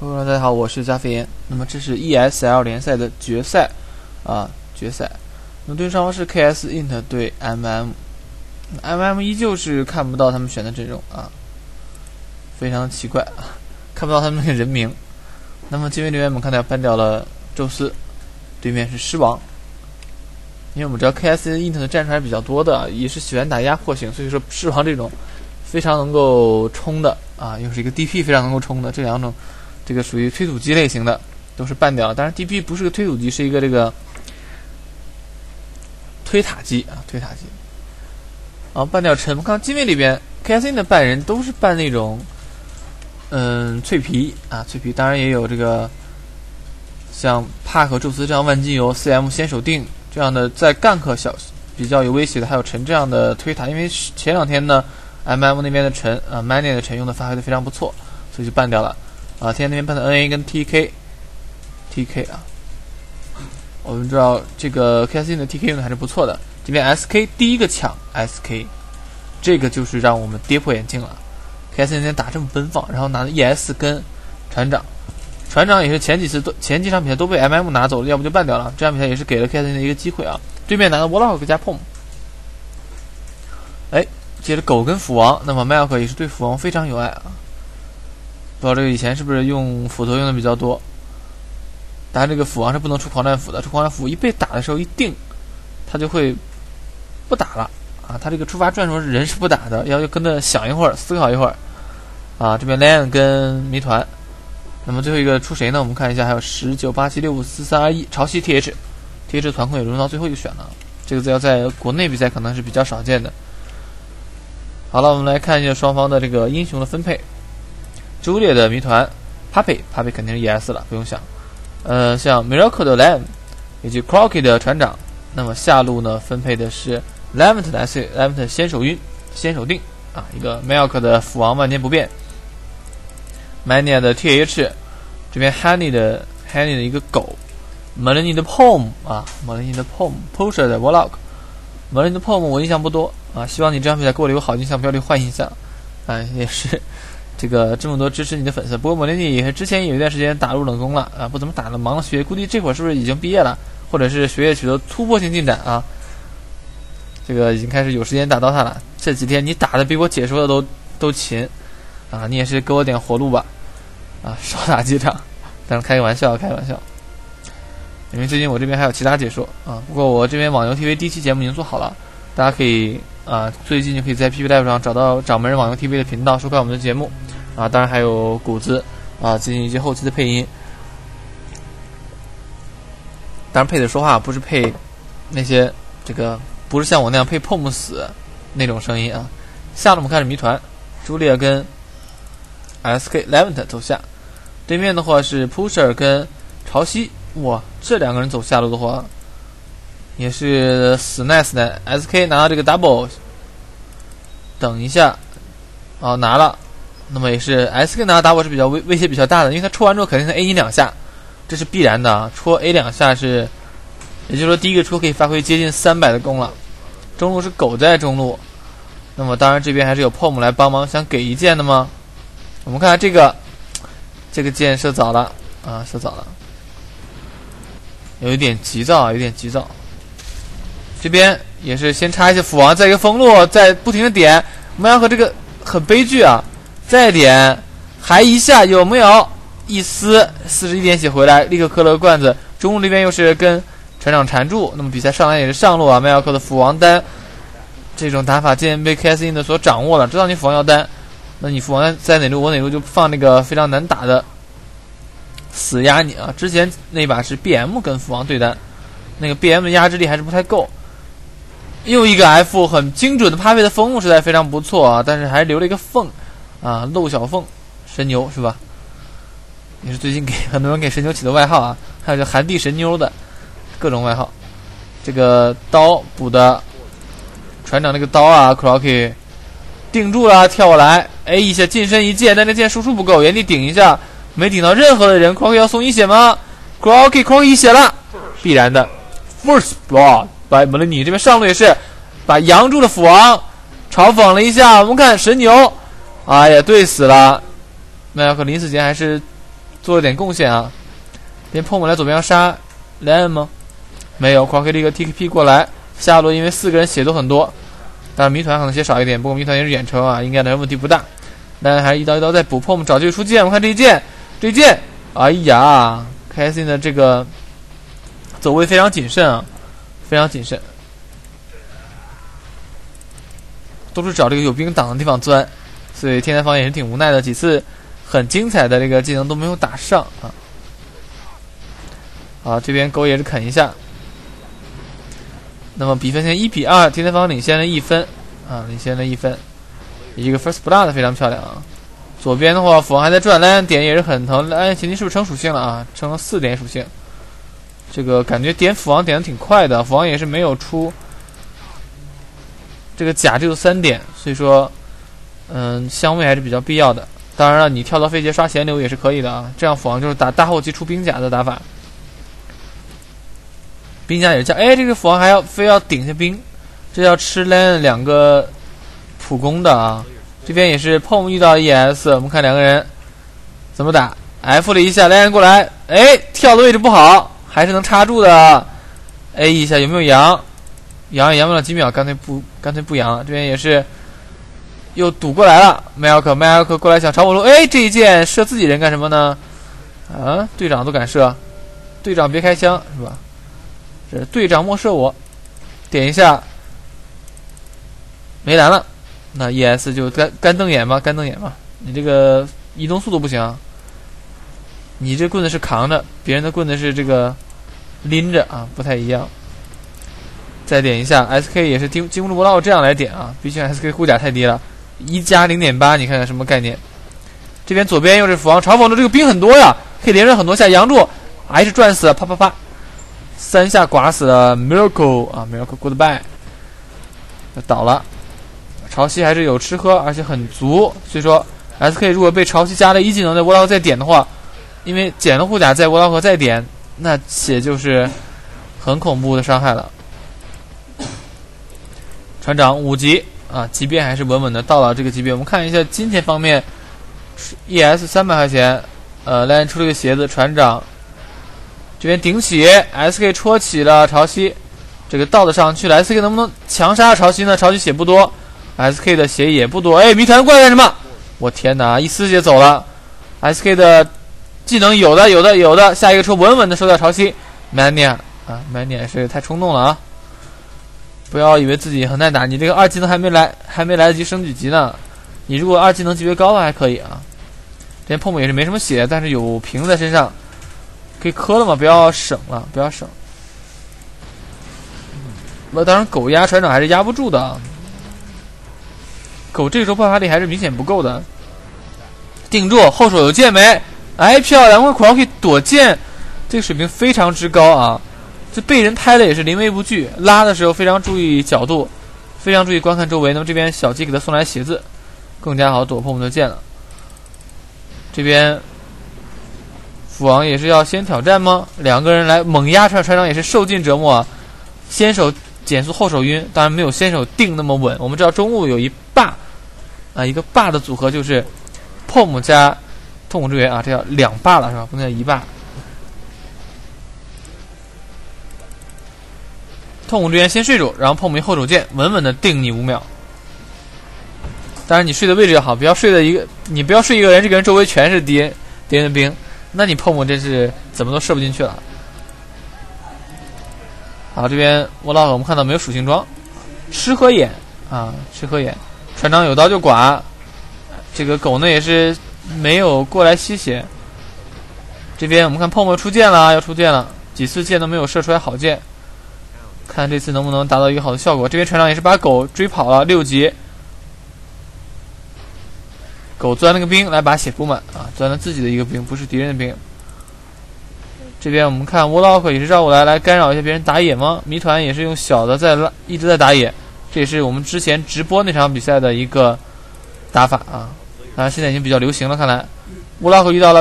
各位观众大家好，我是加菲烟。那么这是 ESL 联赛的决赛啊，决赛。那么对上方是 KS Int 对 MM，MM 依旧是看不到他们选的阵容啊，非常奇怪啊，看不到他们的人名。那么这边留言我们看到要 ban 掉了宙斯，对面是狮王。因为我们知道 KS Int 的战术还是比较多的，也是喜欢打压迫型，所以说狮王这种非常能够冲的啊，又是一个 DP 非常能够冲的这两种。这个属于推土机类型的，都是半掉了。当然，DP 不是个推土机，是一个这个推塔机啊，推塔机。啊，半掉沉。我看机位里边，KSN 的半人都是半那种，嗯，脆皮啊，脆皮。当然也有这个像帕克、宙斯这样万金油、CM 先手定这样的在 gank 小比较有威胁的，还有陈这样的推塔。因为前两天呢，MM 那边的陈啊，Mania 的陈用的发挥的非常不错，所以就半掉了。啊，天那边办的 NA 跟 TK，TK 啊，我们知道这个 KSC 的 TK 用的还是不错的。这边 SK 第一个抢 SK，这个就是让我们跌破眼镜了。KSC 今天打这么奔放，然后拿的 ES 跟船长，船长也是前几次都前几场比赛都被 MM 拿走了，要不就半掉了。这场比赛也是给了 KSC 的一个机会啊。对面拿的 Warlock 加 Pom，哎，接着狗跟斧王，那么 Milk 也是对斧王非常有爱啊。不知道这个以前是不是用斧头用的比较多？当然，这个斧王是不能出狂战斧的。出狂战斧一被打的时候一定，他就会不打了啊！他这个触发转时候人是不打的，要跟着想一会儿，思考一会儿啊！这边 Lion 跟谜团，那么最后一个出谁呢？我们看一下，还有十九八七六五四三二一，潮汐 TH，TH 团控也轮到最后一个选了。这个字要在国内比赛可能是比较少见的。好了，我们来看一下双方的这个英雄的分配。朱烈的谜团，Puppy，Puppy 肯定是 ES 了，不用想。呃，像 Miracle 的 Lamb，以及 Crocky 的船长，那么下路呢分配的是 Levent 的 S，Levent 先手晕，先手定啊，一个 Milk 的斧王万年不变，Mania 的 TH，这边 Honey 的 Honey 的一个狗，Melanie 的 Pom 啊，Melanie 的 Pom，Pusher 的 Warlock，Melanie 的 Pom 我印象不多啊，希望你这场比赛给我留好印象，不要留坏印象，啊，也是。这个这么多支持你的粉丝，不过莫雷尼之前有一段时间打入冷宫了啊，不怎么打了，忙了学，估计这会儿是不是已经毕业了，或者是学业取得突破性进展啊？这个已经开始有时间打刀塔了。这几天你打的比我解说的都都勤啊，你也是给我点活路吧啊，少打几场，但是开个玩笑，开个玩笑。因为最近我这边还有其他解说啊，不过我这边网游 TV 第一期节目已经做好了，大家可以啊，最近就可以在 PP Live 上找到掌门人网游 TV 的频道，收看我们的节目。啊，当然还有谷子啊，进行一些后期的配音。当然配的说话不是配那些这个，不是像我那样配 POM 死那种声音啊。下路我们开始谜团，朱莉亚跟 SK Levent 走下，对面的话是 Pusher 跟潮汐。哇，这两个人走下路的话，也是死 nice 的。SK 拿到这个 Double，等一下，哦，拿了。那么也是 S K 拿打我是比较威威胁比较大的，因为他戳完之后肯定是 A 你两下，这是必然的啊！戳 A 两下是，也就是说第一个戳可以发挥接近三百的攻了。中路是狗在中路，那么当然这边还是有 POM 来帮忙，想给一箭的吗？我们看下这个，这个箭射早了啊，射早了，有一点急躁啊，有点急躁。这边也是先插一些斧王，再一个封路，再不停的点，我们要和这个很悲剧啊！再点，还一下有没有一丝四十一点血回来？立刻磕了个罐子。中路这边又是跟船长缠住，那么比赛上来也是上路啊。麦尔克的斧王单，这种打法渐渐被 KSN 的所掌握了。知道你斧王要单，那你斧王在哪路我哪路就放那个非常难打的死压你啊。之前那把是 BM 跟斧王对单，那个 BM 的压制力还是不太够。又一个 F 很精准的趴位的封路实在非常不错啊，但是还留了一个缝。啊，漏小凤，神牛是吧？也是最近给很多人给神牛起的外号啊，还有叫寒地神妞的各种外号。这个刀补的船长那个刀啊 c r o c k y 定住了，跳过来，A 一下近身一剑，但那剑输出不够，原地顶一下，没顶到任何的人 c r o c k y 要送一血吗 c r o c k y c r o c k y 一血了，必然的，First Blood by Melanie 这边上路也是把扬住了斧王，嘲讽了一下，我们看神牛。哎呀，对死了！麦克临死前还是做了点贡献啊。连碰我来左边要杀莱恩吗？没有，狂 K 这个 TKP 过来，下路因为四个人血都很多，但是谜团可能血少一点。不过谜团也是远程啊，应该的问题不大。莱恩还是一刀一刀在补破，我们找机会出剑，我看这一剑，这一剑，哎呀，开心的这个走位非常谨慎啊，非常谨慎，都是找这个有兵挡的地方钻，所以天才方也是挺无奈的，几次很精彩的这个技能都没有打上啊。好，这边狗也是啃一下，那么比分现在一比二，天才方领先了一分啊，领先了一分。一个 first blood 非常漂亮啊！左边的话，斧王还在转，莱恩点也是很疼。莱恩前期是不是成属性了啊？成了四点属性。这个感觉点斧王点的挺快的，斧王也是没有出这个甲只有三点，所以说，嗯，相位还是比较必要的。当然了，你跳到飞劫刷闲流也是可以的啊。这样斧王就是打大后期出兵甲的打法。兵甲也是这样，哎，这个斧王还要非要顶下兵，这要吃莱恩两个。普攻的啊，这边也是碰遇到 ES，我们看两个人怎么打，F 了一下，来人过来，哎，跳的位置不好，还是能插住的，A 一下有没有羊？羊也扬不了几秒，干脆不干脆不扬。这边也是又堵过来了，迈尔克迈尔克过来想朝我路，哎，这一箭射自己人干什么呢？啊，队长都敢射，队长别开枪是吧？这队长莫射我，点一下，没蓝了。那 E.S 就干干瞪眼吧，干瞪眼吧。你这个移动速度不行，你这棍子是扛着，别人的棍子是这个拎着啊，不太一样。再点一下 S.K 也是经经不住不到这样来点啊，毕竟 S.K 护甲太低了，一加零点八，你看看什么概念？这边左边又是斧王嘲讽的这个兵很多呀，可以连着很多下，扬住还是转死，啪啪啪，三下剐死了 Miracle 啊，Miracle Goodbye，倒了。潮汐还是有吃喝，而且很足，所以说 S.K 如果被潮汐加了一技能在沃劳克再点的话，因为减了护甲在沃劳克再点，那且就是很恐怖的伤害了。船长五级啊，级别还是稳稳的到了这个级别。我们看一下金钱方面，E.S 三百块钱，呃，来出了个鞋子，船长这边顶起，S.K 戳起了潮汐，这个倒的上去了，S.K 能不能强杀潮汐呢？潮汐血不多。S.K 的血也不多，哎，谜团过来干什么？我天哪，一丝血走了。S.K 的技能有的有的有的，下一个车稳稳的收掉潮汐。Mania 啊，Mania 是太冲动了啊！不要以为自己很耐打，你这个二技能还没来，还没来得及升几级呢。你如果二技能级别高的还可以啊。这边碰碰也是没什么血，但是有瓶子在身上，可以磕了嘛？不要省了，不要省。那当然，狗压船长还是压不住的。狗这个时候爆发力还是明显不够的。定住，后手有剑没？哎，漂亮！我狂可以躲剑，这个水平非常之高啊！这被人拍的也是临危不惧，拉的时候非常注意角度，非常注意观看周围。那么这边小鸡给他送来鞋子，更加好躲破我们的剑了。这边斧王也是要先挑战吗？两个人来猛压船船长也是受尽折磨，先手减速，后手晕，当然没有先手定那么稳。我们知道中路有一霸。啊，一个霸的组合就是 POM 加痛苦之源啊，这叫两霸了是吧？不能叫一霸。痛苦之源先睡住，然后 POM 后手剑稳稳的定你五秒。当然你睡的位置要好，不要睡的一个，你不要睡一个人，这个人周围全是敌人敌人的兵，那你碰碰真是怎么都射不进去了。好，这边沃拉我们看到没有属性装，吃和眼啊，吃和眼。船长有刀就剐，这个狗呢也是没有过来吸血。这边我们看泡沫出剑了，要出剑了，几次剑都没有射出来好剑，看这次能不能达到一个好的效果。这边船长也是把狗追跑了六级，狗钻了个兵来把血补满啊，钻了自己的一个兵，不是敌人的兵。这边我们看沃洛克也是绕过来来干扰一下别人打野吗？谜团也是用小的在拉，一直在打野。这也是我们之前直播那场比赛的一个打法啊，当然现在已经比较流行了。看来乌拉克遇到了。